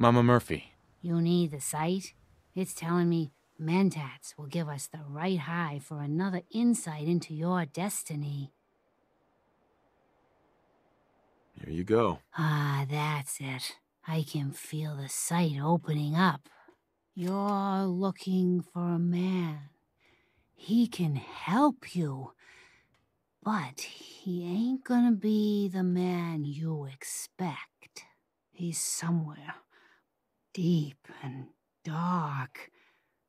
Mama Murphy. You need the sight? It's telling me Mentats will give us the right high for another insight into your destiny. Here you go. Ah, that's it. I can feel the sight opening up. You're looking for a man. He can help you. But he ain't gonna be the man you expect. He's somewhere deep and dark,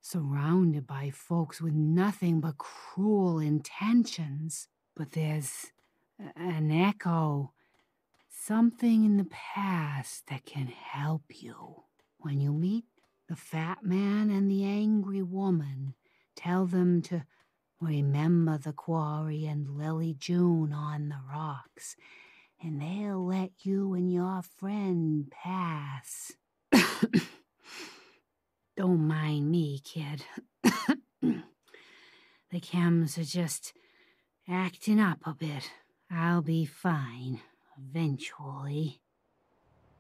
surrounded by folks with nothing but cruel intentions. But there's an echo, something in the past that can help you. When you meet the fat man and the angry woman, tell them to remember the quarry and Lily June on the rocks, and they'll let you and your friend pass. Don't mind me, kid. the chems are just acting up a bit. I'll be fine, eventually.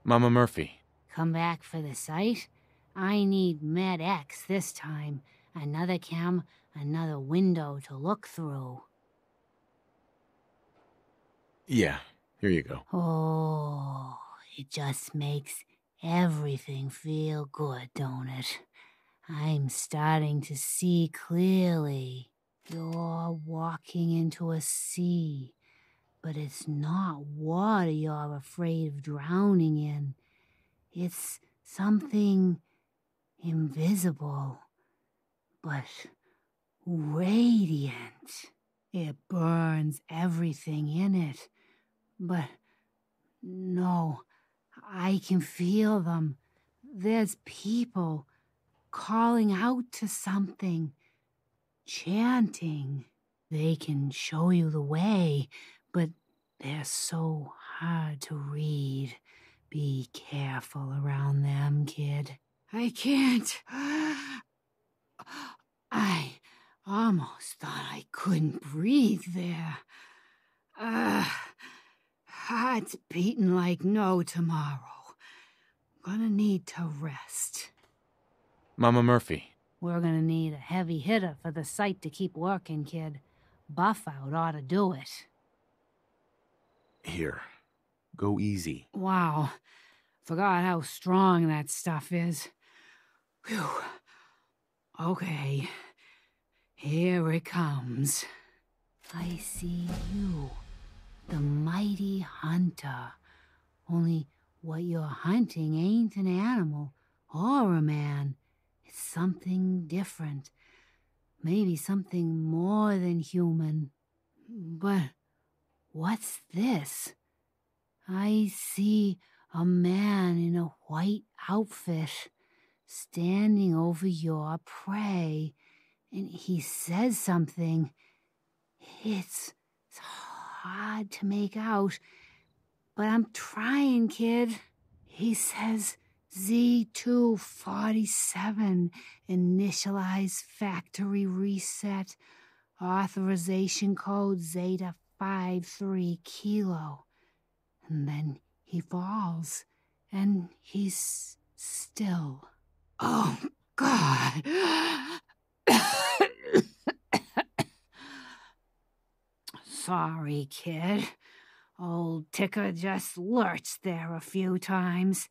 Mama Murphy. Come back for the sight? I need Med X this time. Another chem, another window to look through. Yeah, here you go. Oh, it just makes everything feel good, don't it? I'm starting to see clearly. You're walking into a sea, but it's not water you're afraid of drowning in. It's something invisible, but radiant. It burns everything in it. But no, I can feel them. There's people calling out to something, chanting. They can show you the way, but they're so hard to read. Be careful around them, kid. I can't. I almost thought I couldn't breathe there. Heart's beating like no tomorrow. Gonna need to rest. Mama Murphy. We're gonna need a heavy hitter for the sight to keep working, kid. Buffout ought to do it. Here. Go easy. Wow. Forgot how strong that stuff is. Whew. Okay. Here it comes. I see you, the mighty hunter. Only what you're hunting ain't an animal or a man. It's something different. Maybe something more than human. But what's this? I see a man in a white outfit standing over your prey, and he says something. It's, hard to make out, but I'm trying, kid. He says Z247, initialize factory reset, authorization code Zeta 53 Kilo. And then he falls, and he's still. Oh, God. Sorry, kid. Old Ticker just lurched there a few times.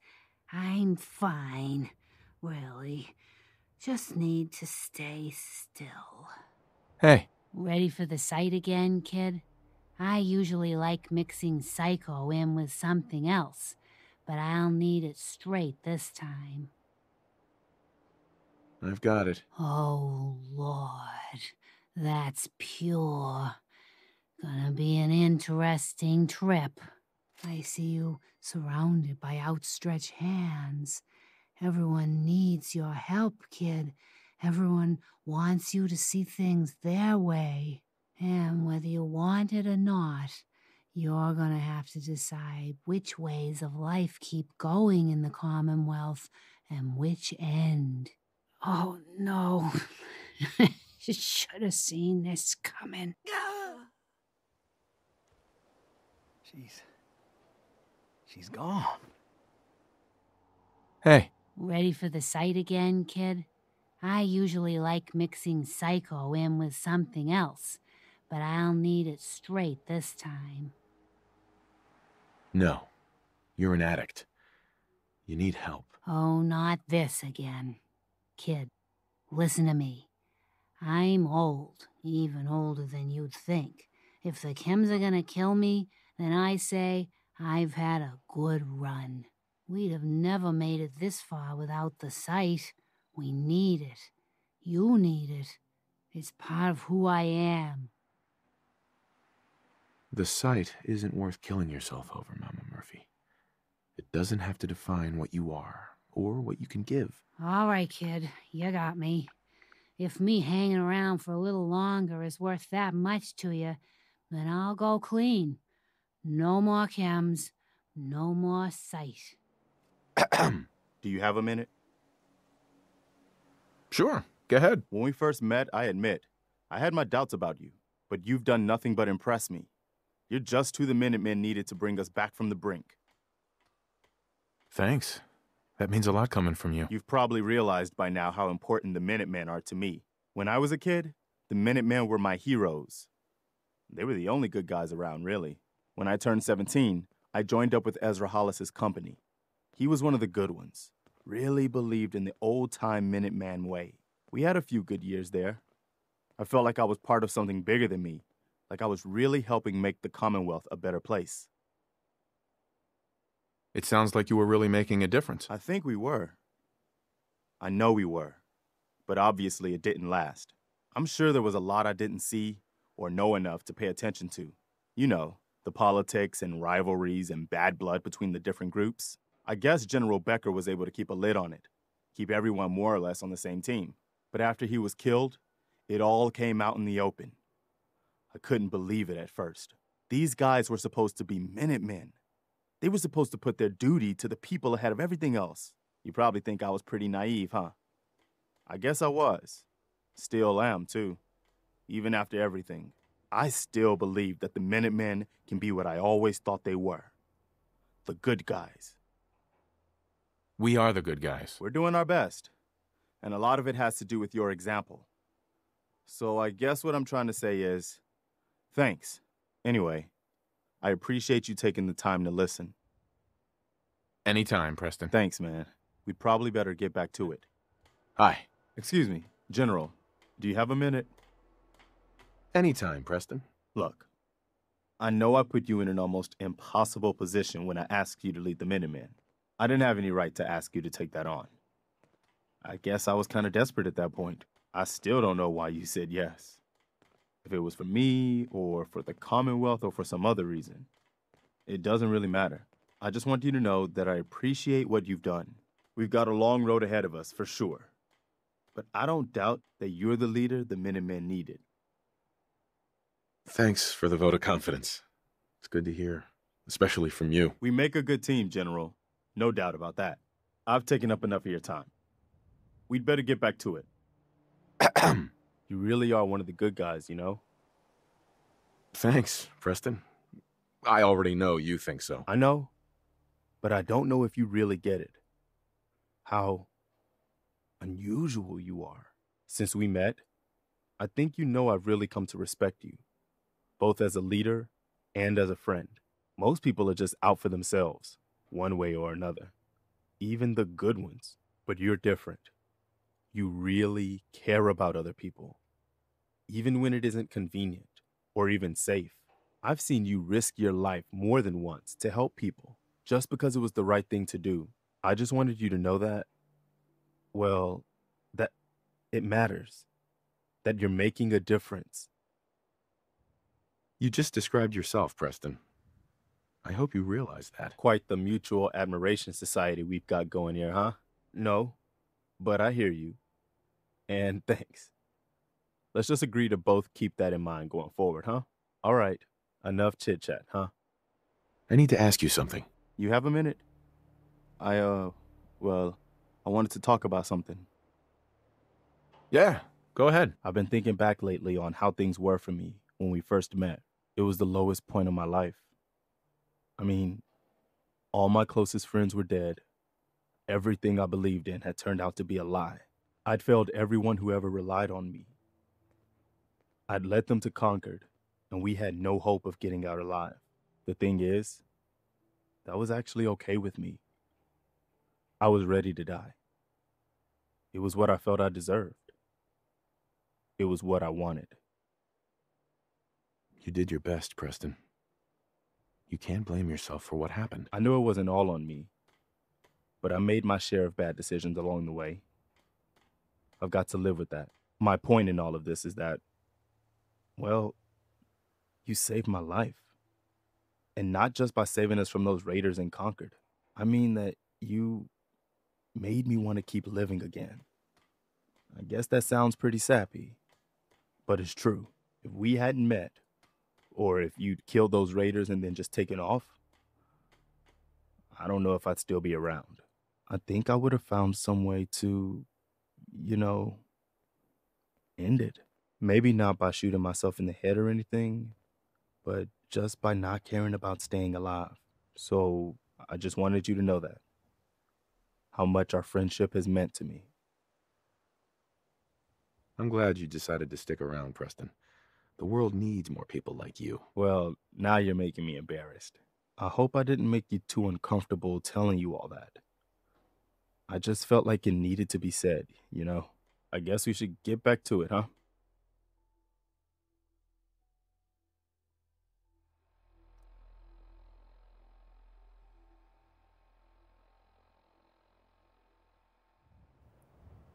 I'm fine, really. Just need to stay still. Hey. Ready for the sight again, kid? I usually like mixing psycho in with something else, but I'll need it straight this time. I've got it. Oh, Lord. That's pure. Gonna be an interesting trip. I see you surrounded by outstretched hands. Everyone needs your help, kid. Everyone wants you to see things their way. And whether you want it or not, you're gonna have to decide which ways of life keep going in the Commonwealth and which end. Oh no. Should have seen this coming. She's. She's gone. Hey, Ready for the sight again, kid? I usually like mixing psycho in with something else, but I'll need it straight this time. no. You're an addict. You need help. Oh, not this again. Kid, listen to me. I'm old, even older than you'd think. If the chems are gonna kill me, then I say I've had a good run. We'd have never made it this far without the sight. We need it. You need it. It's part of who I am. The sight isn't worth killing yourself over, Mama Murphy. It doesn't have to define what you are or what you can give. All right, kid, you got me. If me hanging around for a little longer is worth that much to you, then I'll go clean. No more chems, no more sight. Do you have a minute? Sure, go ahead. When we first met, I admit, I had my doubts about you, but you've done nothing but impress me. You're just who the Minutemen needed to bring us back from the brink. Thanks. That means a lot coming from you. You've probably realized by now how important the Minutemen are to me. When I was a kid, the Minutemen were my heroes. They were the only good guys around, really. When I turned 17, I joined up with Ezra Hollis's company. He was one of the good ones. Really believed in the old time Minuteman way. We had a few good years there. I felt like I was part of something bigger than me, like I was really helping make the Commonwealth a better place. It sounds like you were really making a difference. I think we were. I know we were. But obviously, it didn't last. I'm sure there was a lot I didn't see or know enough to pay attention to. You know, the politics and rivalries and bad blood between the different groups. I guess General Becker was able to keep a lid on it, keep everyone more or less on the same team. But after he was killed, it all came out in the open. I couldn't believe it at first. These guys were supposed to be Minutemen. They were supposed to put their duty to the people ahead of everything else. You probably think I was pretty naive, huh? I guess I was. Still am, too. Even after everything, I still believe that the Minutemen can be what I always thought they were the good guys. We are the good guys. We're doing our best. And a lot of it has to do with your example. So I guess what I'm trying to say is thanks. Anyway, I appreciate you taking the time to listen. Anytime, Preston. Thanks, man. We'd probably better get back to it. Hi. Excuse me, General, do you have a minute? Anytime, Preston. Look, I know I put you in an almost impossible position when I asked you to lead the Minutemen. I didn't have any right to ask you to take that on. I guess I was kind of desperate at that point. I still don't know why you said yes. If it was for me, or for the Commonwealth, or for some other reason. It doesn't really matter. I just want you to know that I appreciate what you've done. We've got a long road ahead of us, for sure. But I don't doubt that you're the leader the Minutemen needed. Thanks for the vote of confidence. It's good to hear, especially from you. We make a good team, General. No doubt about that. I've taken up enough of your time. We'd better get back to it. You really are one of the good guys, you know? Thanks, Preston. I already know you think so. I know, but I don't know if you really get it. How unusual you are. Since we met, I think you know I've really come to respect you, both as a leader and as a friend. Most people are just out for themselves, one way or another, even the good ones. But you're different. You really care about other people, even when it isn't convenient or even safe. I've seen you risk your life more than once to help people just because it was the right thing to do. I just wanted you to know that, well, that it matters, that you're making a difference. You just described yourself, Preston. I hope you realize that. Quite the mutual admiration society we've got going here, huh? No, but I hear you. And thanks. Let's just agree to both keep that in mind going forward, huh? All right, enough chit chat, huh? I need to ask you something. You have a minute? I, uh, well, I wanted to talk about something. Yeah, go ahead. I've been thinking back lately on how things were for me when we first met. It was the lowest point of my life. I mean, all my closest friends were dead. Everything I believed in had turned out to be a lie. I'd failed everyone who ever relied on me. I'd led them to Concord, and we had no hope of getting out alive. The thing is, that was actually okay with me. I was ready to die. It was what I felt I deserved. It was what I wanted. You did your best, Preston. You can't blame yourself for what happened. I knew it wasn't all on me, but I made my share of bad decisions along the way. I've got to live with that. My point in all of this is that, well, you saved my life. And not just by saving us from those raiders in Concord. I mean that you made me want to keep living again. I guess that sounds pretty sappy, but it's true. If we hadn't met, or if you'd killed those raiders and then just taken off, I don't know if I'd still be around. I think I would have found some way to, you know, end it. Maybe not by shooting myself in the head or anything, but just by not caring about staying alive. So I just wanted you to know that. How much our friendship has meant to me. I'm glad you decided to stick around, Preston. The world needs more people like you. Well, now you're making me embarrassed. I hope I didn't make you too uncomfortable telling you all that. I just felt like it needed to be said, you know? I guess we should get back to it, huh?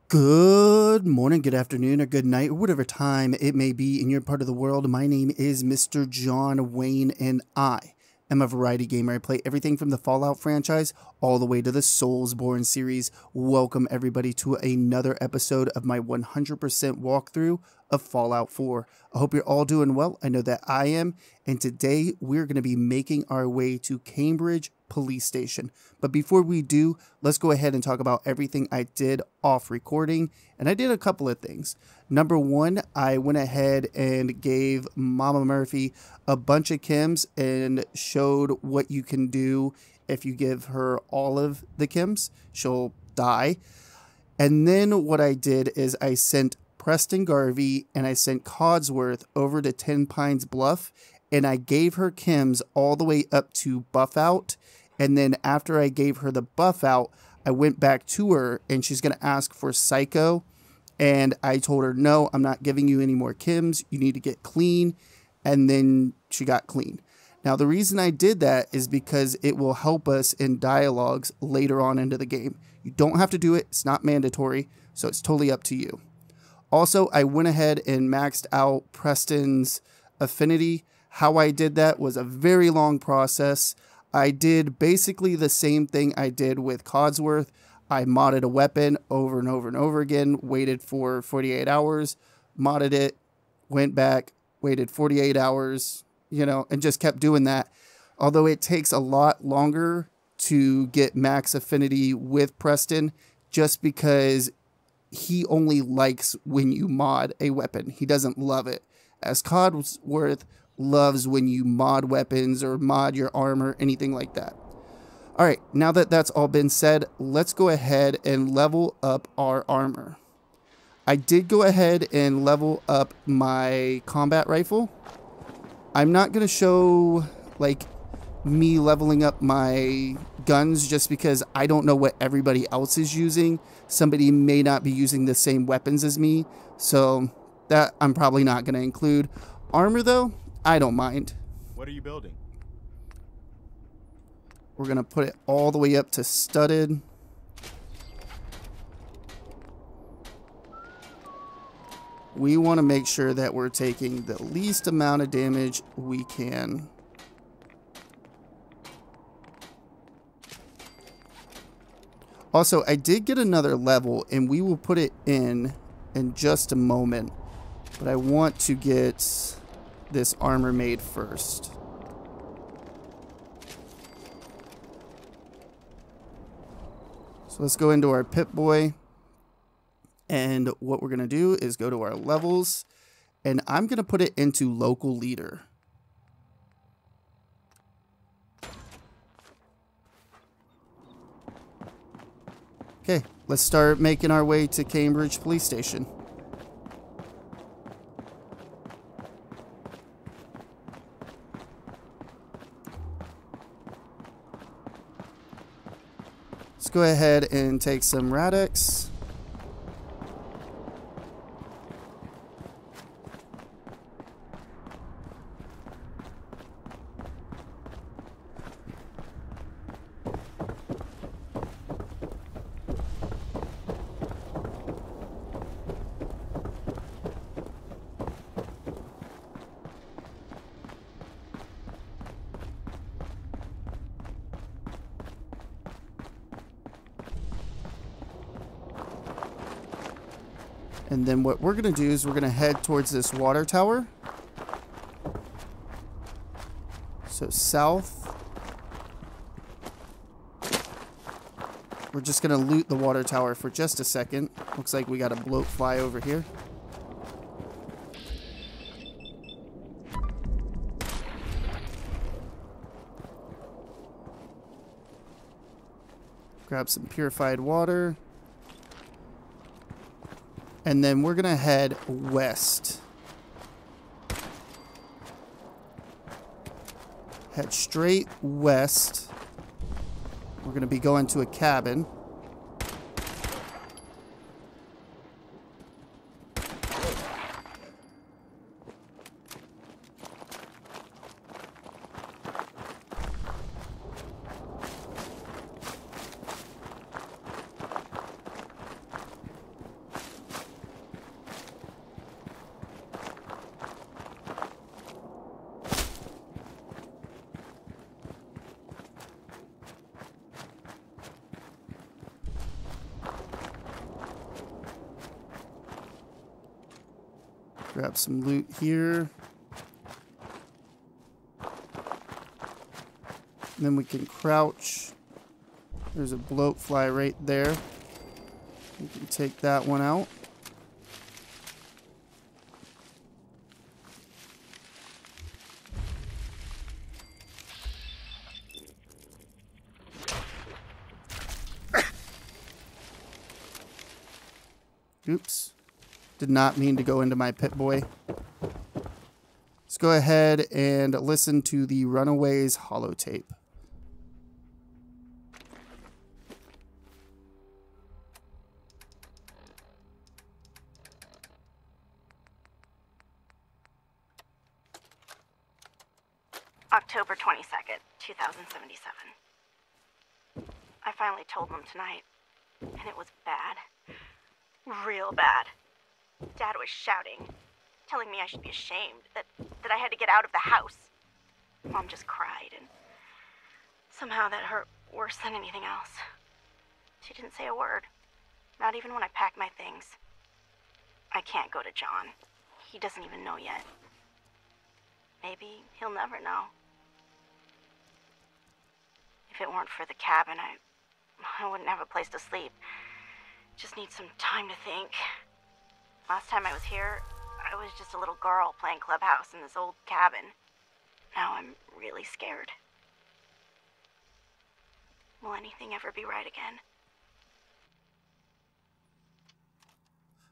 Good morning, good afternoon, or good night, or whatever time it may be in your part of the world. My name is Mr. John Wayne, and I am a variety gamer. I play everything from the Fallout franchise all the way to the Soulsborne series. Welcome, everybody, to another episode of my 100% walkthrough of Fallout 4. I hope you're all doing well. I know that I am, and today we're going to be making our way to Cambridge Police Station. But before we do, let's go ahead and talk about everything I did off recording. And I did a couple of things. Number one, I went ahead and gave Mama Murphy a bunch of chems and showed what you can do if you give her all of the chems. She'll die. And then what I did is I sent Preston Garvey and I sent Codsworth over to Ten Pines Bluff and I gave her chems all the way up to Buffout and then after I gave her the Buffout, I went back to her and she's going to ask for Psycho. And I told her, no, I'm not giving you any more chems. You need to get clean. And then she got clean. Now, the reason I did that is because it will help us in dialogues later on into the game. You don't have to do it, it's not mandatory, so it's totally up to you. Also, I went ahead and maxed out Preston's affinity. How I did that was a very long process. I did basically the same thing I did with Codsworth. I modded a weapon over and over and over again, waited for 48 hours, modded it, went back, waited 48 hours, you know, and just kept doing that. Although it takes a lot longer to get max affinity with Preston just because he only likes when you mod a weapon. He doesn't love it. As Codsworth loves when you mod weapons or mod your armor, anything like that. All right, now that that's all been said, let's go ahead and level up our armor. I did go ahead and level up my combat rifle. I'm not going to show like me leveling up my guns just because I don't know what everybody else is using. Somebody may not be using the same weapons as me, so that I'm probably not going to include. Armor though, I don't mind. What are you building? We're going to put it all the way up to studded. We want to make sure that we're taking the least amount of damage we can. Also, I did get another level, and we will put it in in just a moment. But I want to get this armor made first. So let's go into our Pip-Boy. And what we're going to do is go to our levels. And I'm going to put it into local leader. Okay, let's start making our way to Cambridge Police Station. Let's go ahead and take some Rad-X. And then what we're going to do is we're going to head towards this water tower. So south. We're just going to loot the water tower for just a second. Looks like we got a bloat fly over here. Grab some purified water. And then we're going to head west. Head straight west. We're going to be going to a cabin. Grab some loot here. And then we can crouch. There's a bloat fly right there. We can take that one out. Did not mean to go into my Pip-Boy. Let's go ahead and listen to the Runaways holotape. October 22nd, 2077. I finally told them tonight, and it was bad. Real bad. Dad was shouting, telling me I should be ashamed, that, that I had to get out of the house. Mom just cried, and somehow that hurt worse than anything else. She didn't say a word, not even when I packed my things. I can't go to John. He doesn't even know yet. Maybe he'll never know. If it weren't for the cabin, I, I wouldn't have a place to sleep. Just need some time to think. Last time I was here, I was just a little girl playing clubhouse in this old cabin. Now I'm really scared. Will anything ever be right again?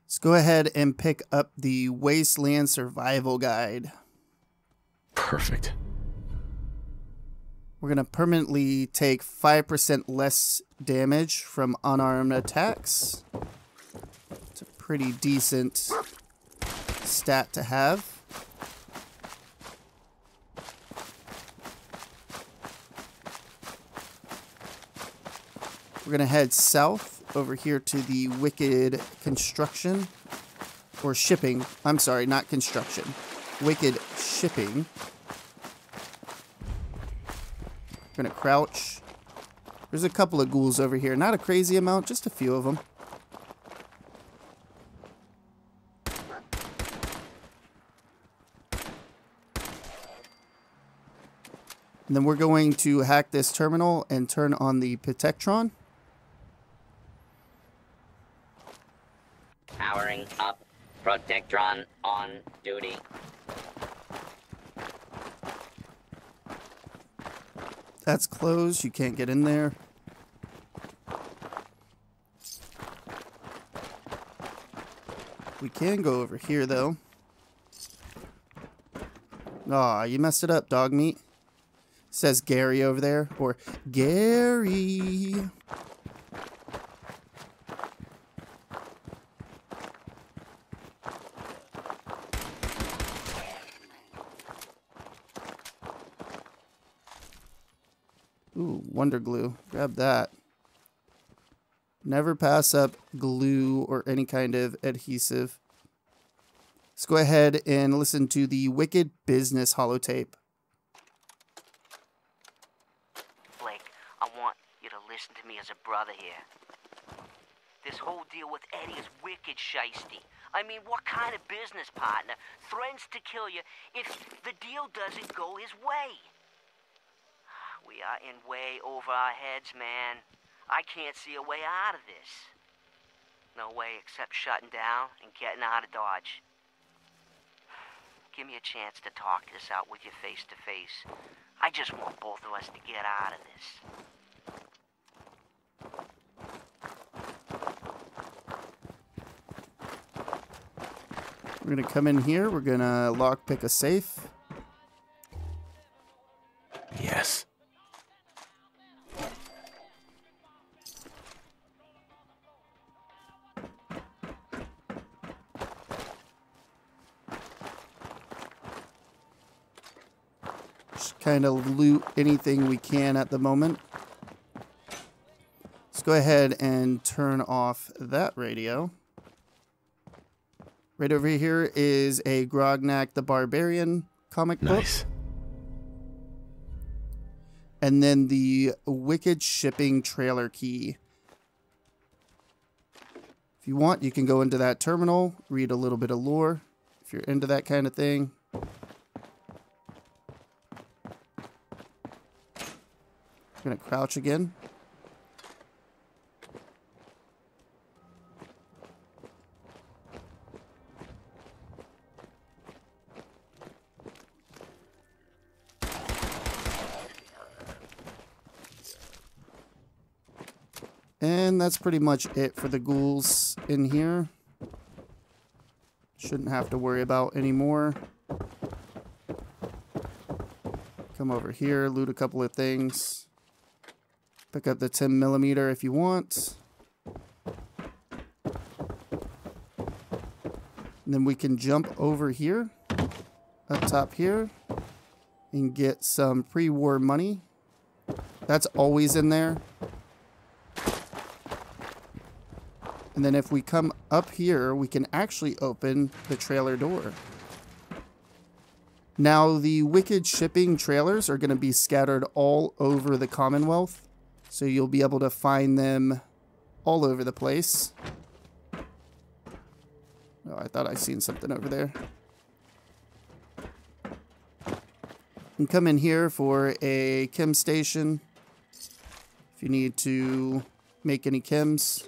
Let's go ahead and pick up the Wasteland Survival Guide. Perfect. We're going to permanently take 5% less damage from unarmed attacks. It's a pretty decent stat to have. We're going to head south over here to the Wicked Construction. Or shipping. I'm sorry, not construction. Wicked Shipping. Gonna crouch. There's a couple of ghouls over here. Not a crazy amount, just a few of them. And then we're going to hack this terminal and turn on the Protectron. Powering up. Protectron on duty. That's closed. You can't get in there. We can go over here, though. Aw, you messed it up, dog meat. Says Gary over there. Or Gary. Ooh, Wonder Glue. Grab that. Never pass up glue or any kind of adhesive. Let's go ahead and listen to the Wicked Business holotape. Blake, I want you to listen to me as a brother here. This whole deal with Eddie is wicked shisty. I mean, what kind of business partner threatens to kill you if the deal doesn't go his way? We are in way over our heads, man. I can't see a way out of this. No way except shutting down and getting out of Dodge. Give me a chance to talk this out with you face to face. I just want both of us to get out of this. We're going to come in here. We're going to lockpick a safe. Yes. Just kind of loot anything we can at the moment. Let's go ahead and turn off that radio. Right over here is a Grognak the Barbarian comic book. Nice. And then the Wicked Shipping trailer key. If you want, you can go into that terminal, read a little bit of lore. If you're into that kind of thing. I'm gonna crouch again. And that's pretty much it for the ghouls in here. Shouldn't have to worry about anymore. Come over here, loot a couple of things. Pick up the 10 millimeter if you want. And then we can jump over here, up top here, and get some pre-war money. That's always in there. And then if we come up here, we can actually open the trailer door. Now, the Wicked Shipping trailers are going to be scattered all over the Commonwealth. So you'll be able to find them all over the place. Oh, I thought I seen something over there. And come in here for a chem station. If you need to make any chems.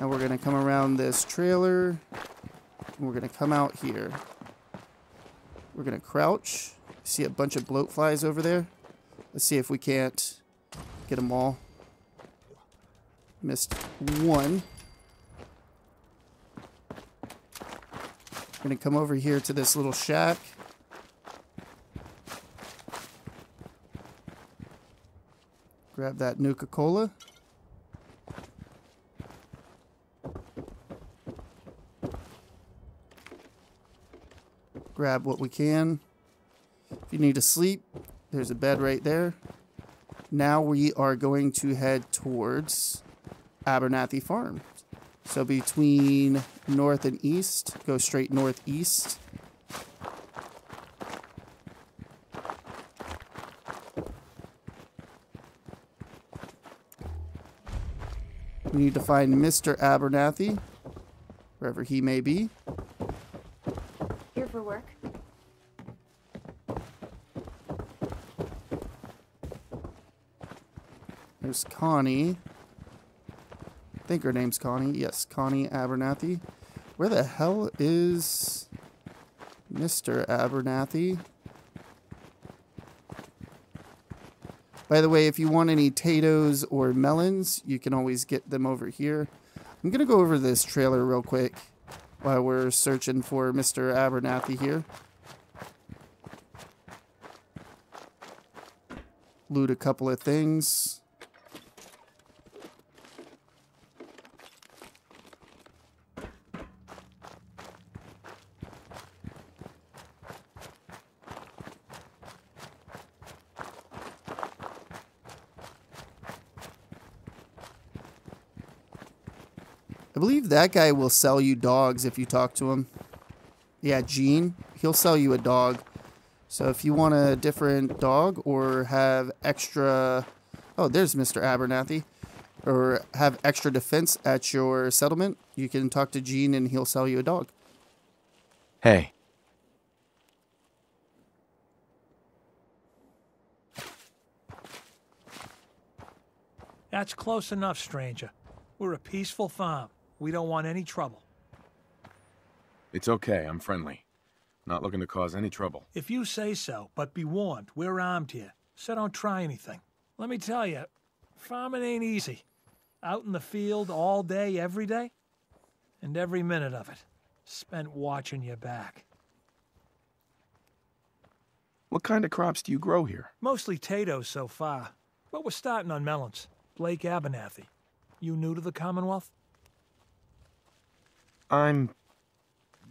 Now we're going to come around this trailer. And we're going to come out here. We're going to crouch. See a bunch of bloat flies over there? Let's see if we can't get them all. Missed one. We're Gonna come over here to this little shack. Grab that Nuka-Cola. Grab what we can. If you need to sleep, there's a bed right there. Now we are going to head towards Abernathy Farm. So between north and east, go straight northeast. We need to find Mr. Abernathy, wherever he may be. Here for work. Connie. I think her name's Connie. Yes, Connie Abernathy. Where the hell is Mr. Abernathy? By the way, if you want any potatoes or melons, you can always get them over here. I'm gonna go over this trailer real quick while we're searching for Mr. Abernathy here. Loot a couple of things. That guy will sell you dogs if you talk to him. Yeah, Gene, he'll sell you a dog. So if you want a different dog or have extra Oh, there's Mr. Abernathy. Or have extra defense at your settlement, you can talk to Gene and he'll sell you a dog. Hey. That's close enough, stranger. We're a peaceful farm. We don't want any trouble. It's okay, I'm friendly. Not looking to cause any trouble. If you say so, but be warned, we're armed here, so don't try anything. Let me tell you, farming ain't easy. Out in the field all day, every day, and every minute of it spent watching your back. What kind of crops do you grow here? Mostly potatoes so far, but we're starting on melons. Blake Abernathy. You new to the Commonwealth? I'm.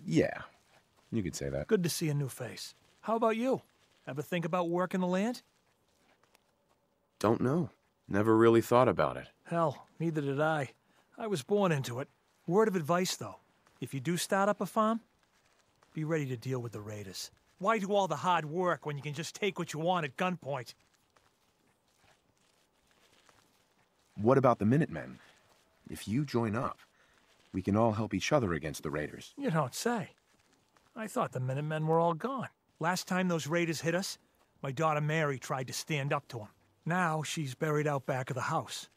Yeah, you could say that. Good to see a new face. How about you? Ever think about working the land? Don't know. Never really thought about it. Hell, neither did I. I was born into it. Word of advice, though. If you do start up a farm, be ready to deal with the raiders. Why do all the hard work when you can just take what you want at gunpoint? What about the Minutemen? If you join up, we can all help each other against the raiders. You don't say. I thought the Minutemen were all gone. Last time those raiders hit us, my daughter Mary tried to stand up to them. Now she's buried out back of the house.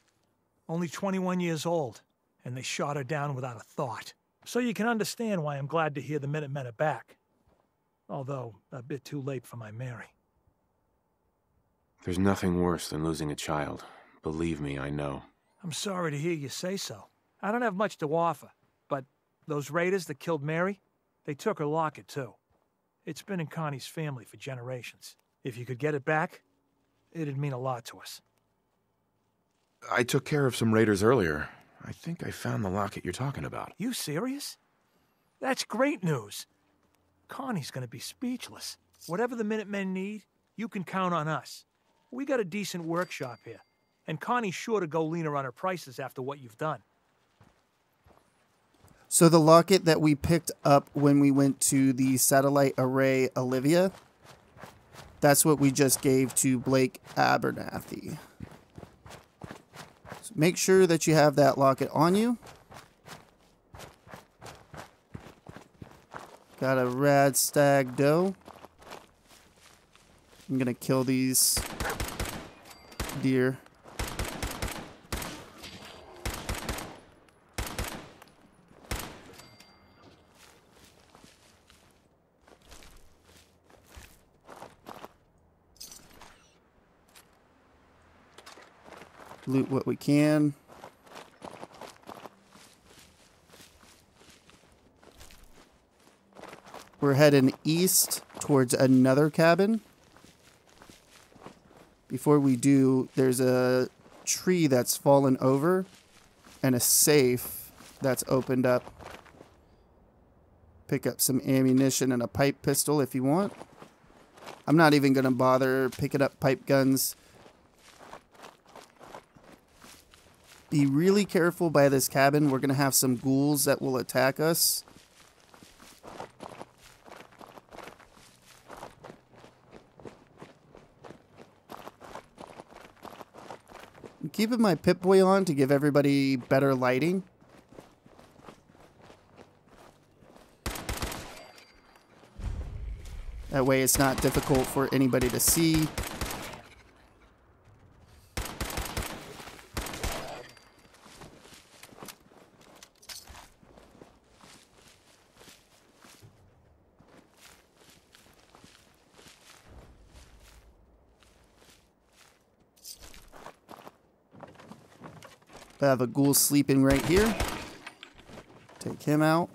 Only 21 years old, and they shot her down without a thought. So you can understand why I'm glad to hear the Minutemen are back. Although, a bit too late for my Mary. There's nothing worse than losing a child. Believe me, I know. I'm sorry to hear you say so. I don't have much to offer, but those raiders that killed Mary, they took her locket too. It's been in Connie's family for generations. If you could get it back, it'd mean a lot to us. I took care of some raiders earlier. I think I found the locket you're talking about. You serious? That's great news. Connie's gonna be speechless. Whatever the Minutemen need, you can count on us. We got a decent workshop here, and Connie's sure to go leaner on her prices after what you've done. So the locket that we picked up when we went to the satellite array Olivia, that's what we just gave to Blake Abernathy. So make sure that you have that locket on you. Got a rad stag doe. I'm gonna kill these deer. Loot what we can. We're heading east towards another cabin. Before we do, there's a tree that's fallen over and a safe that's opened up. Pick up some ammunition and a pipe pistol if you want. I'm not even going to bother picking up pipe guns. Be really careful by this cabin. We're going to have some ghouls that will attack us. I'm keeping my Pip-Boy on to give everybody better lighting. That way it's not difficult for anybody to see. I have a ghoul sleeping right here. Take him out.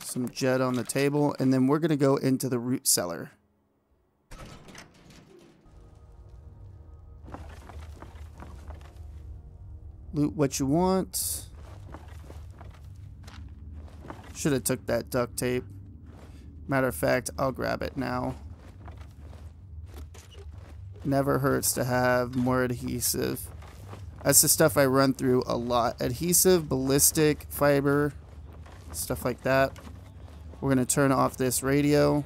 Some jet on the table, and then we're going to go into the root cellar. Loot what you want. Should have took that duct tape. Matter of fact, I'll grab it now. Never hurts to have more adhesive. That's the stuff I run through a lot. Adhesive, ballistic, fiber, stuff like that. We're going to turn off this radio.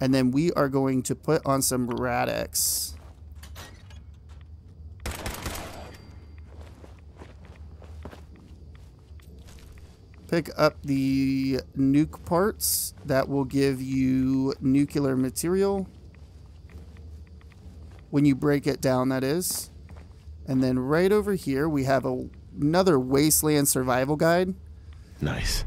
And then we are going to put on some Rad-X. Pick up the nuke parts. That will give you nuclear material. When you break it down, that is. And then right over here, we have a, another Wasteland Survival Guide. Nice.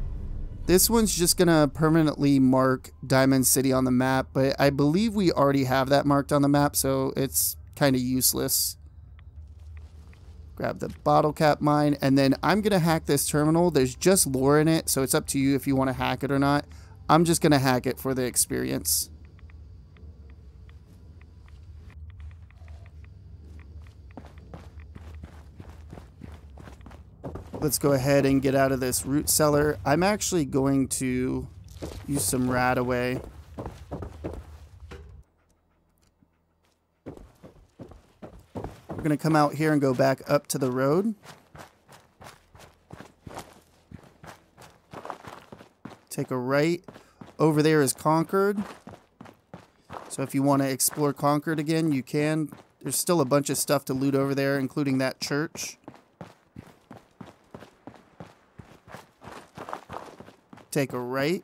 This one's just going to permanently mark Diamond City on the map, but I believe we already have that marked on the map, so it's kind of useless. Grab the bottle cap mine, and then I'm going to hack this terminal. There's just lore in it, so it's up to you if you want to hack it or not. I'm just going to hack it for the experience. Let's go ahead and get out of this root cellar. I'm actually going to use some RadAway. We're going to come out here and go back up to the road. Take a right. Over there is Concord. So if you want to explore Concord again, you can. There's still a bunch of stuff to loot over there, including that church. Take a right.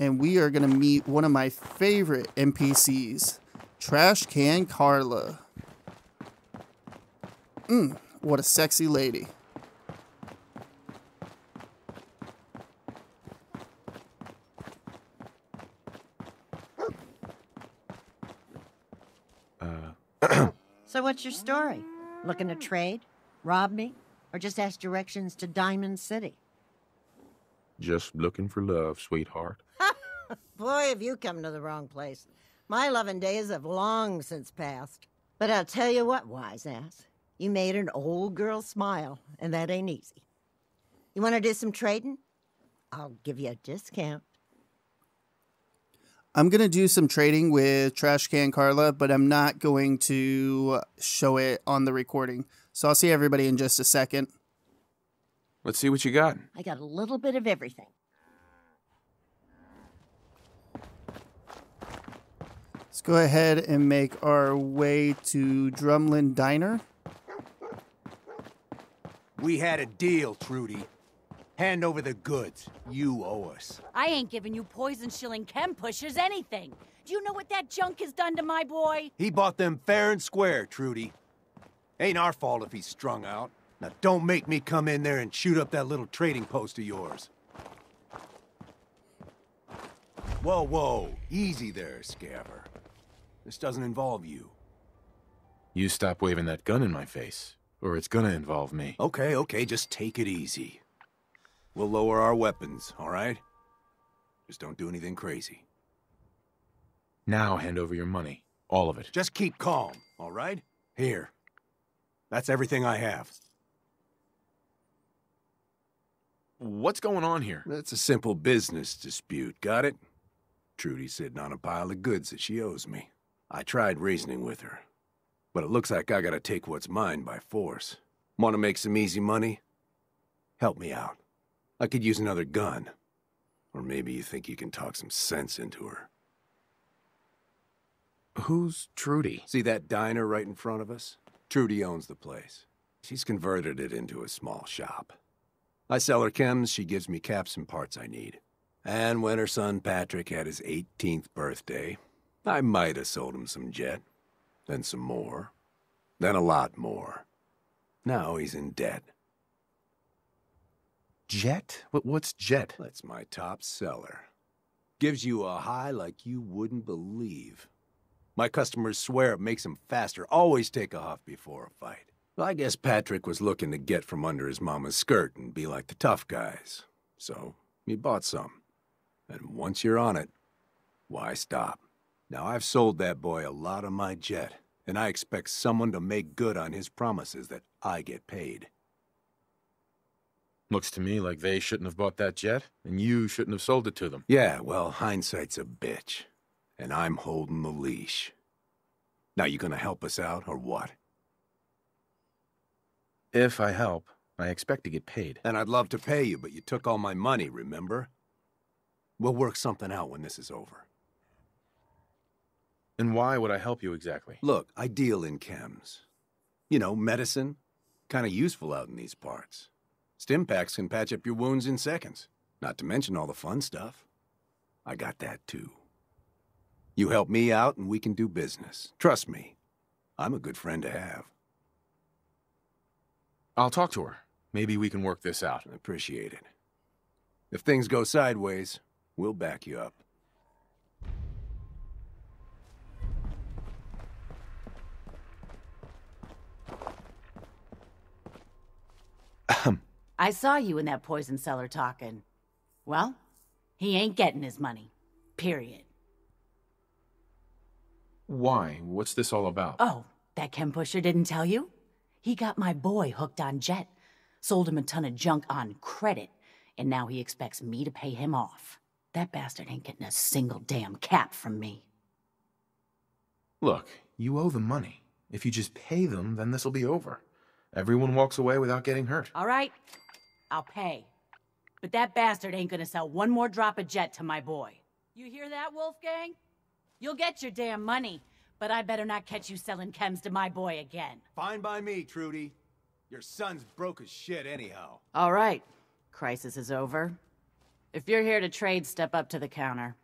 And we are going to meet one of my favorite NPCs, Trash Can Carla. Mmm, what a sexy lady. Uh. so what's your story? Looking to trade? Rob me? Or just ask directions to Diamond City? Just looking for love, sweetheart. Boy, have you come to the wrong place. My loving days have long since passed. But I'll tell you what, wise ass. You made an old girl smile, and that ain't easy. You want to do some trading? I'll give you a discount. I'm going to do some trading with Trash Can Carla, but I'm not going to show it on the recording. So I'll see everybody in just a second. Let's see what you got. I got a little bit of everything. Let's go ahead and make our way to Drumlin Diner. We had a deal, Trudy. Hand over the goods. You owe us. I ain't giving you poison shilling chem pushers anything. Do you know what that junk has done to my boy? He bought them fair and square, Trudy. Ain't our fault if he's strung out. Now don't make me come in there and shoot up that little trading post of yours. Whoa, whoa. Easy there, Scaver. This doesn't involve you. You stop waving that gun in my face, or it's gonna involve me. Okay, okay, just take it easy. We'll lower our weapons, all right? Just don't do anything crazy. Now hand over your money. All of it. Just keep calm, all right? Here. That's everything I have. What's going on here? It's a simple business dispute, got it? Trudy's sitting on a pile of goods that she owes me. I tried reasoning with her, but it looks like I gotta take what's mine by force. Want to make some easy money? Help me out. I could use another gun. Or maybe you think you can talk some sense into her. Who's Trudy? See that diner right in front of us? Trudy owns the place. She's converted it into a small shop. I sell her chems, she gives me caps and parts I need. And when her son Patrick had his 18th birthday, I might have sold him some jet. Then some more. Then a lot more. Now he's in debt. Jet? What's Jet? That's my top seller. Gives you a high like you wouldn't believe. My customers swear it makes them faster. Always take a huff before a fight. Well, I guess Patrick was looking to get from under his mama's skirt and be like the tough guys. So, he bought some. And once you're on it, why stop? Now, I've sold that boy a lot of my jet, and I expect someone to make good on his promises that I get paid. Looks to me like they shouldn't have bought that jet, and you shouldn't have sold it to them. Yeah, well, hindsight's a bitch. And I'm holding the leash. Now, you gonna help us out, or what? If I help, I expect to get paid. And I'd love to pay you, but you took all my money, remember? We'll work something out when this is over. And why would I help you exactly? Look, I deal in chems. You know, medicine. Kinda useful out in these parts. Stimpaks can patch up your wounds in seconds. Not to mention all the fun stuff. I got that too. You help me out and we can do business. Trust me, I'm a good friend to have. I'll talk to her. Maybe we can work this out. I appreciate it. If things go sideways, we'll back you up. I saw you in that poison cellar talking. Well, he ain't getting his money. Period. Why? What's this all about? Oh, that chem pusher didn't tell you? He got my boy hooked on Jet, sold him a ton of junk on credit, and now he expects me to pay him off. That bastard ain't getting a single damn cap from me. Look, you owe them money. If you just pay them, then this'll be over. Everyone walks away without getting hurt. All right, I'll pay. But that bastard ain't gonna sell one more drop of Jet to my boy. You hear that, Wolfgang? You'll get your damn money, but I better not catch you selling chems to my boy again. Fine by me, Trudy. Your son's broke as shit anyhow. All right. Crisis is over. If you're here to trade, step up to the counter.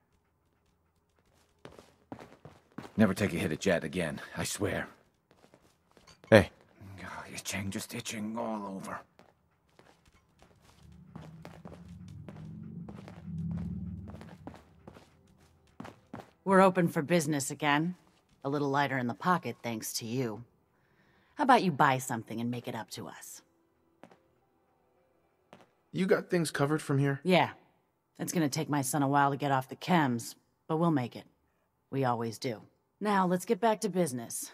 Never take a hit at Jet again, I swear. Hey. Oh, itching, just itching all over. We're open for business again. A little lighter in the pocket, thanks to you. How about you buy something and make it up to us? You got things covered from here? Yeah. It's gonna take my son a while to get off the chems, but we'll make it. We always do. Now, let's get back to business.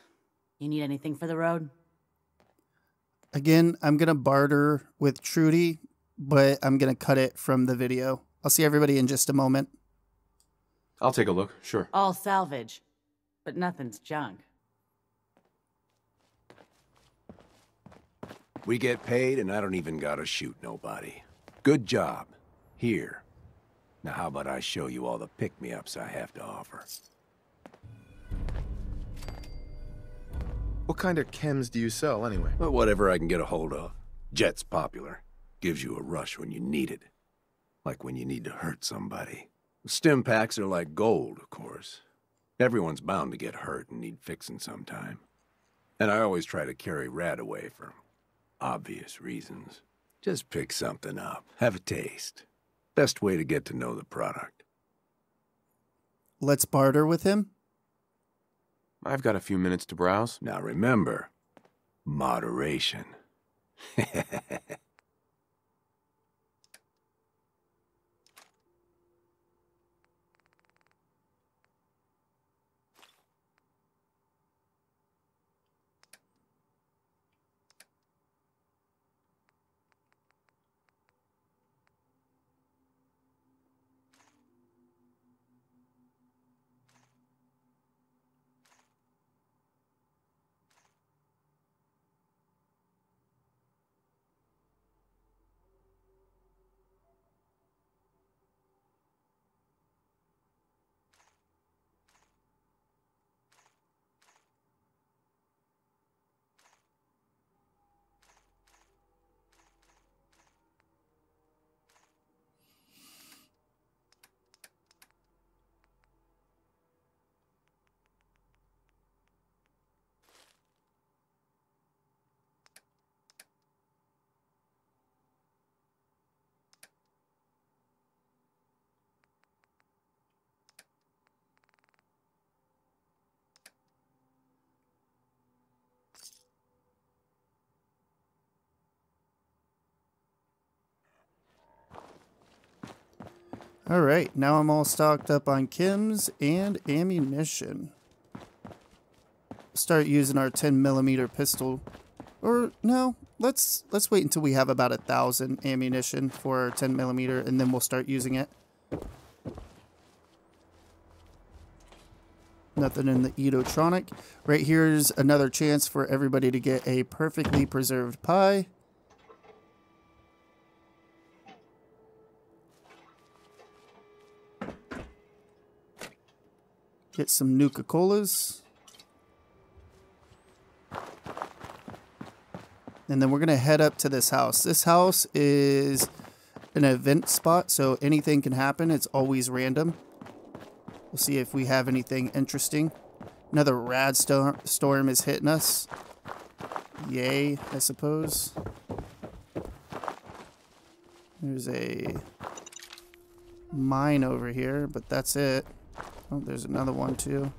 You need anything for the road? Again, I'm going to barter with Trudy, but I'm going to cut it from the video. I'll see everybody in just a moment. I'll take a look, sure. All salvage, but nothing's junk. We get paid and I don't even gotta shoot nobody. Good job. Here. Now how about I show you all the pick-me-ups I have to offer? What kind of chems do you sell, anyway? Well, whatever I can get a hold of. Jet's popular. Gives you a rush when you need it. Like when you need to hurt somebody. Stimpaks are like gold, of course. Everyone's bound to get hurt and need fixing sometime. And I always try to carry RadAway for obvious reasons. Just pick something up, have a taste. Best way to get to know the product. Let's barter with him. I've got a few minutes to browse. Now remember, moderation. All right, now I'm all stocked up on chems and ammunition. Start using our 10 millimeter pistol, or no, let's let's wait until we have about a thousand ammunition for our 10 millimeter, and then we'll start using it. Nothing in the Eat-o-tronic. Right here's another chance for everybody to get a perfectly preserved pie. Get some Nuka-Colas. And then we're going to head up to this house. This house is an event spot, so anything can happen. It's always random. We'll see if we have anything interesting. Another rad sto storm is hitting us. Yay, I suppose. There's a mine over here, but that's it. Oh, there's another one too.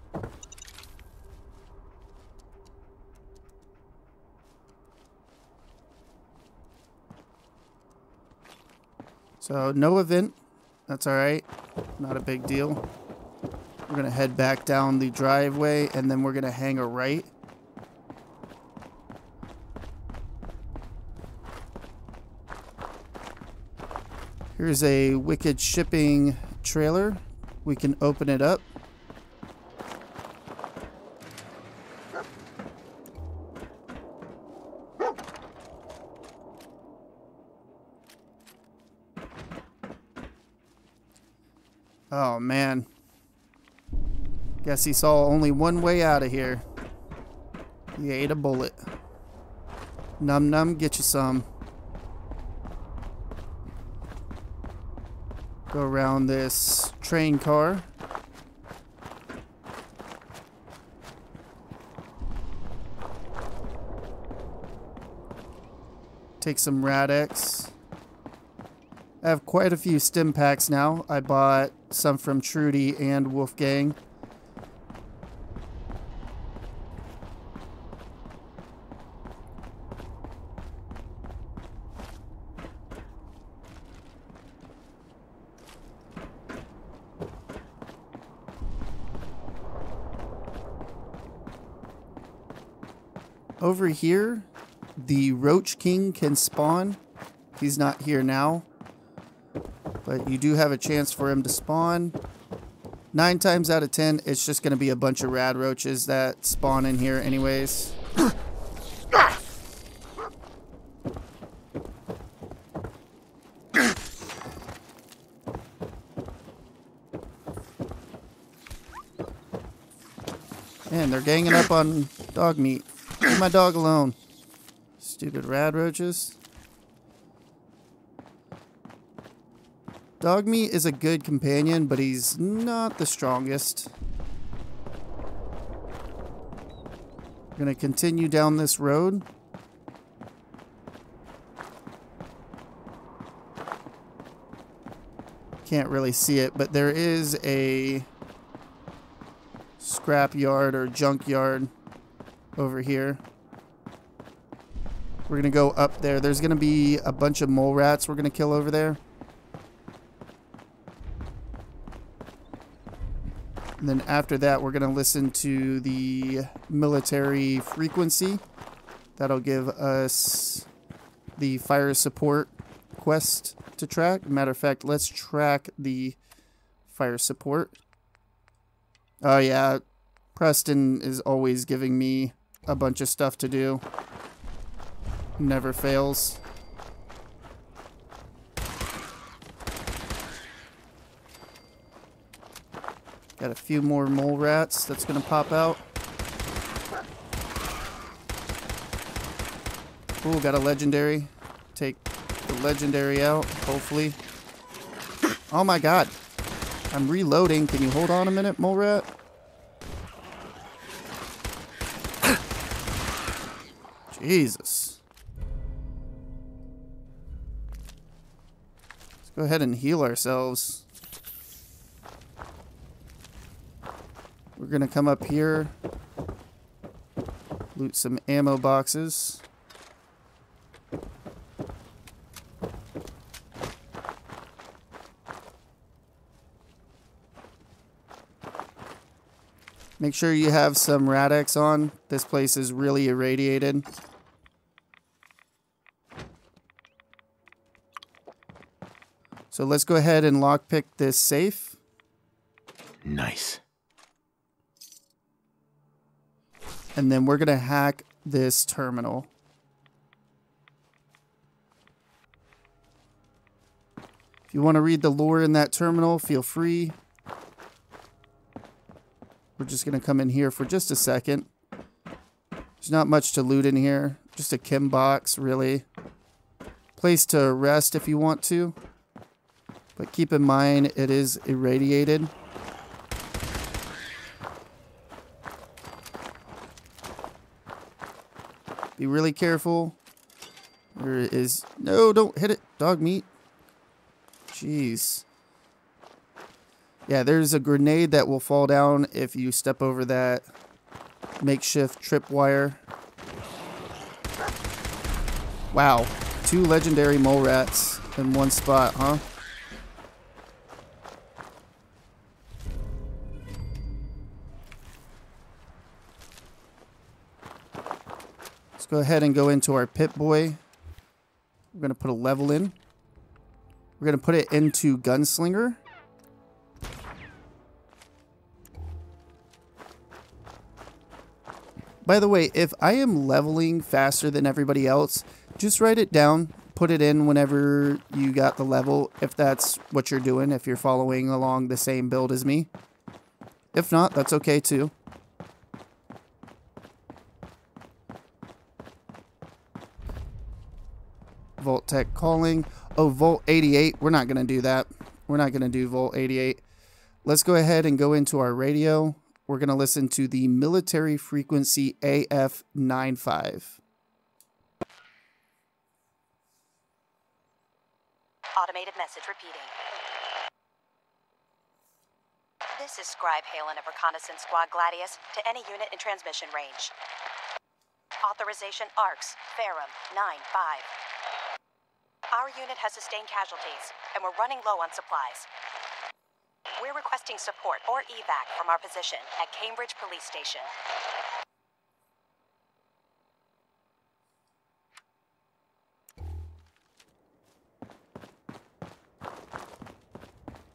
So no event. That's alright. Not a big deal. We're going to head back down the driveway and then we're going to hang a right. Here's a Wicked Shipping trailer. We can open it up. Oh man. Guess he saw only one way out of here. He ate a bullet. Num num, get you some. Go around this train car. Take some Rad-X. I have quite a few stimpaks now. I bought some from Trudy and Wolfgang. Over here, the Roach King can spawn. He's not here now. But you do have a chance for him to spawn. Nine times out of ten, it's just going to be a bunch of rad roaches that spawn in here anyways. Man, they're ganging up on Dogmeat. Leave my dog alone. Stupid rad roaches. Dogmeat is a good companion, but he's not the strongest. Gonna continue down this road. Can't really see it, but there is a scrap yard or junk yard over here. We're gonna go up there. There's gonna be a bunch of mole rats we're gonna kill over there. And then after that, we're going to listen to the military frequency. That'll give us the fire support quest to track. Matter of fact, let's track the fire support. Oh, yeah. Preston is always giving me a bunch of stuff to do. Never fails. Got a few more mole rats that's going to pop out. Ooh, got a legendary. Take the legendary out, hopefully. Oh my god. I'm reloading. Can you hold on a minute, mole rat? Jesus. Let's go ahead and heal ourselves. We're going to come up here, loot some ammo boxes. Make sure you have some Rad-X on. This place is really irradiated. So let's go ahead and lockpick this safe. Nice. And then we're going to hack this terminal. If you want to read the lore in that terminal, feel free. We're just going to come in here for just a second. There's not much to loot in here. Just a chem box, really. Place to rest if you want to. But keep in mind, it is irradiated. Be really careful. There is... No, don't hit it. Dogmeat. Jeez. Yeah, there's a grenade that will fall down if you step over that makeshift tripwire. Wow. Two legendary mole rats in one spot, huh? Let's go ahead and go into our Pip-Boy. We're going to put a level in. We're going to put it into Gunslinger. By the way, if I am leveling faster than everybody else, just write it down. Put it in whenever you got the level, if that's what you're doing, if you're following along the same build as me. If not, that's okay too. Vault-Tec calling. Oh, Vault 88. We're not going to do that. We're not going to do Vault 88. Let's go ahead and go into our radio. We're going to listen to the military frequency AF95. Automated message repeating. This is Scribe Haylen of Reconnaissance Squad Gladius to any unit in transmission range. Authorization ARCS, Ferrum 9-5. Our unit has sustained casualties, and we're running low on supplies. We're requesting support or evac from our position at Cambridge Police Station.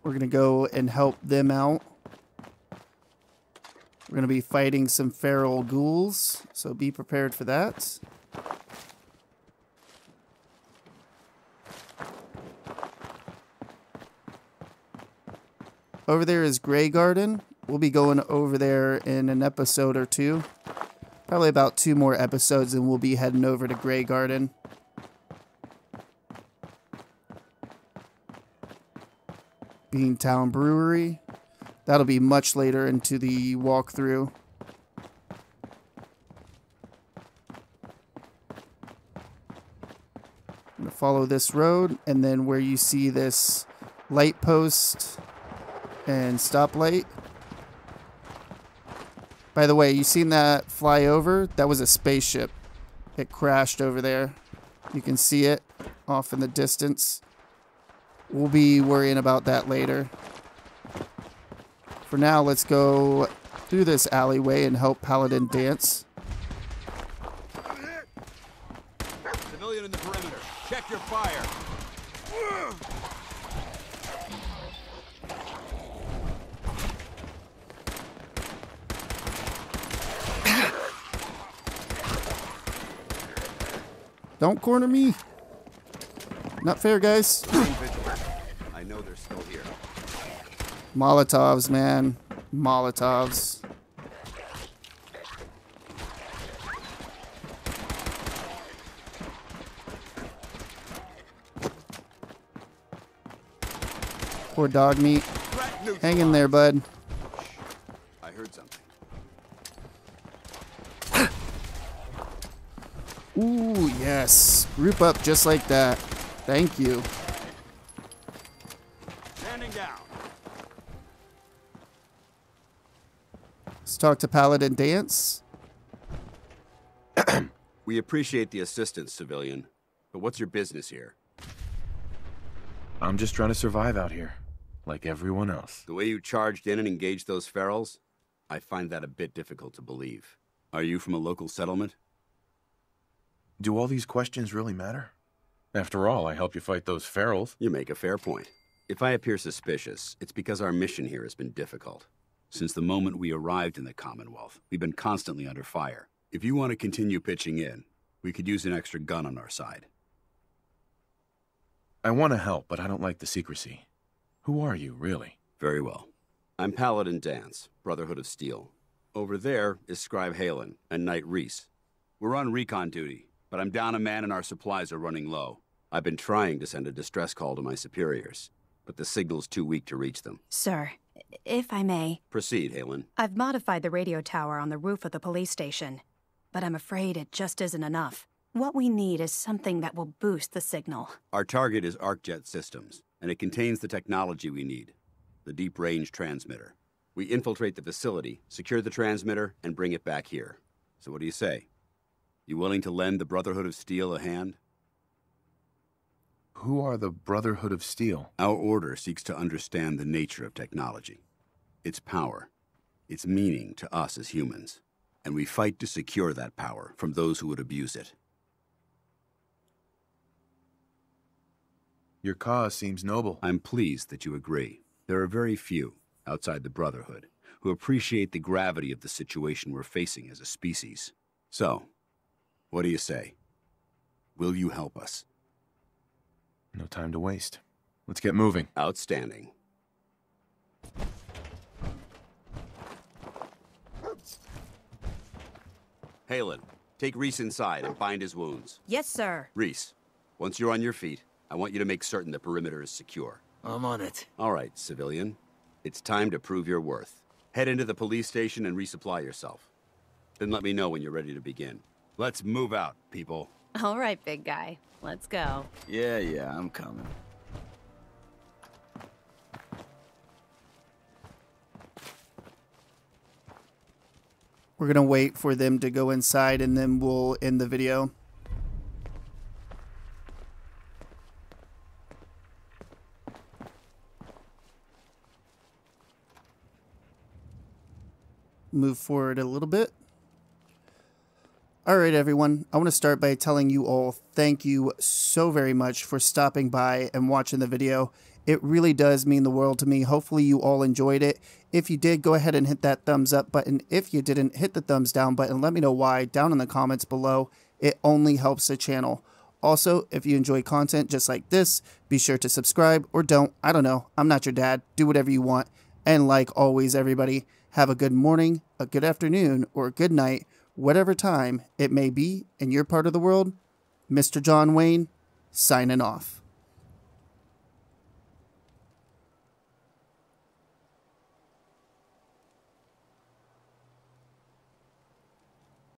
We're going to go and help them out. We're going to be fighting some feral ghouls, so be prepared for that. Over there is Graygarden. We'll be going over there in an episode or two. Probably about two more episodes, and we'll be heading over to Graygarden. Beantown Brewery. That'll be much later into the walkthrough. Follow this road, and then where you see this light post and stoplight. By the way, you seen that fly over? That was a spaceship. It crashed over there. You can see it off in the distance. We'll be worrying about that later. For now, let's go through this alleyway and help Paladin Danse. Civilian in the perimeter. Check your fire. Don't corner me. Not fair, guys. I know they're still here. Molotovs, man. Molotovs. Poor Dogmeat. Hang in there, bud. I heard something. Ooh, yes. Group up just like that. Thank you. Standing down. Let's talk to Paladin Danse. We appreciate the assistance, civilian. But what's your business here? I'm just trying to survive out here, like everyone else. The way you charged in and engaged those ferals? I find that a bit difficult to believe. Are you from a local settlement? Do all these questions really matter? After all, I help you fight those ferals. You make a fair point. If I appear suspicious, it's because our mission here has been difficult. Since the moment we arrived in the Commonwealth, we've been constantly under fire. If you want to continue pitching in, we could use an extra gun on our side. I want to help, but I don't like the secrecy. Who are you, really? Very well. I'm Paladin Danse, Brotherhood of Steel. Over there is Scribe Haylen and Knight Rhys. We're on recon duty, but I'm down a man and our supplies are running low. I've been trying to send a distress call to my superiors, but the signal's too weak to reach them. Sir, if I may, Proceed, Haylen. I've modified the radio tower on the roof of the police station, but I'm afraid it just isn't enough. What we need is something that will boost the signal. Our target is ArcJet Systems, and it contains the technology we need the deep range transmitter. We infiltrate the facility, secure the transmitter, and bring it back here. So, what do you say? You willing to lend the Brotherhood of Steel a hand? Who are the Brotherhood of Steel? Our order seeks to understand the nature of technology, its power, its meaning to us as humans, and we fight to secure that power from those who would abuse it. Your cause seems noble. I'm pleased that you agree. There are very few, outside the Brotherhood, who appreciate the gravity of the situation we're facing as a species. So, what do you say? Will you help us? No time to waste. Let's get moving. Outstanding. Haylen, take Rhys inside and bind his wounds. Yes, sir. Rhys, once you're on your feet, I want you to make certain the perimeter is secure. I'm on it. All right, civilian. It's time to prove your worth. Head into the police station and resupply yourself. Then let me know when you're ready to begin. Let's move out, people. All right, big guy. Let's go. Yeah, yeah, I'm coming. We're going to wait for them to go inside and then we'll end the video. Move forward a little bit. All right, everyone. I want to start by telling you all thank you so very much for stopping by and watching the video. It really does mean the world to me. Hopefully, you all enjoyed it. If you did, go ahead and hit that thumbs up button. If you didn't, hit the thumbs down button. Let me know why down in the comments below. It only helps the channel. Also, if you enjoy content just like this, be sure to subscribe or don't. I don't know. I'm not your dad. Do whatever you want. And like always, everybody, have a good morning, a good afternoon, or a good night, whatever time it may be in your part of the world. Mr. John Wayne, signing off.